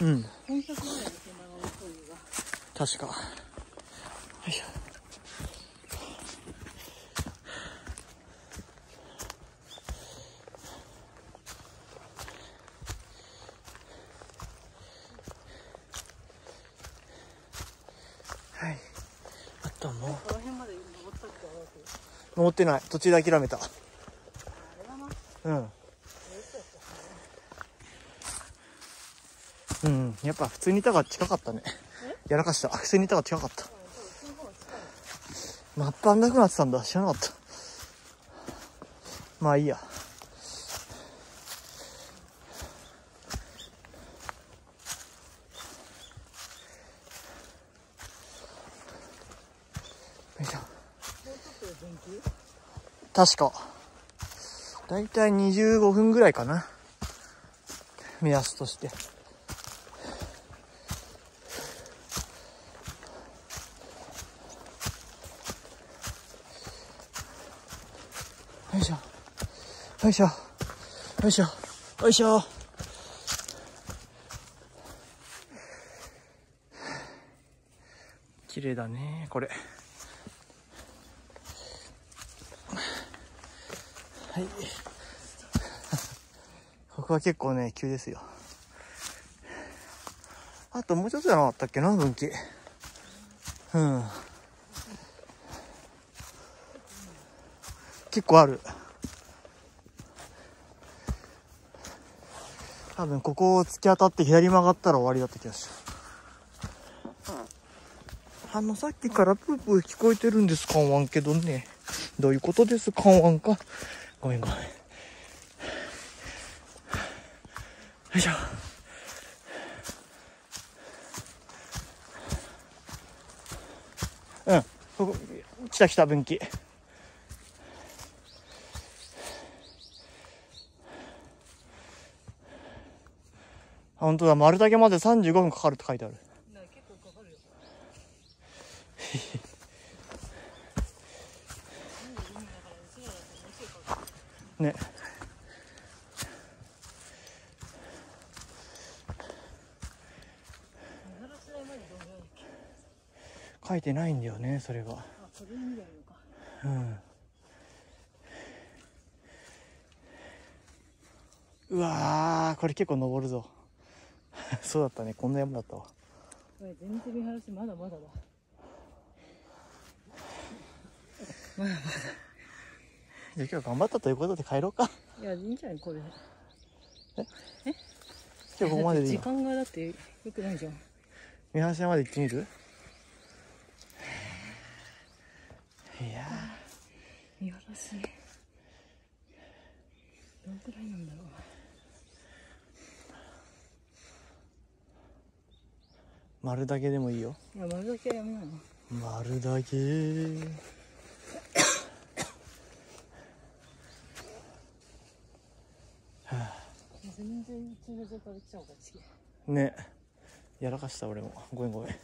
うん。400ぐらいの手間のトイレが。確か。よい。しょはい。あともう。登ってない。途中で諦めた。うんうん。やっぱ普通にいたが近かったね。やらかした。普通にいたが近かった。マップあんなくなってたんだ。知らなかった。まあいいや。確か。だいたい25分ぐらいかな。目安としてよいしょ。よいしょ。よいしょ。よいしょ。綺麗だねこれ。はい。ここは結構ね急ですよ。あともうちょっとじゃなかったっけな分岐。うん結構ある。多分ここを突き当たって左曲がったら終わりだった気がする。あのさっきからプープー聞こえてるんですかんわんけどね。どういうことですかんわんか。ごめんごめん。よいしょ。うん。ここ来た来た分岐。本当だ。丸岳まで35分かかるって書いてある。結構かかるよね。書いてないんだよねそれがうん。うわこれ結構登るぞ。そうだったね。こんな山だったわ。全然見晴らしまだまだだ。まだまじゃあ今日頑張ったということで帰ろうか。だいやいいんじゃないこれ。今日ここまででいい時の間がだってよくないじゃん。見晴らし山まで行ってみる？いや。見晴らし。どんくらいなんだろう丸だけでもいいよ。いや丸だけはやめないの丸だけ。全然駐車場から来ちゃおうか次ね。やらかした俺も。ごめんごめん。うん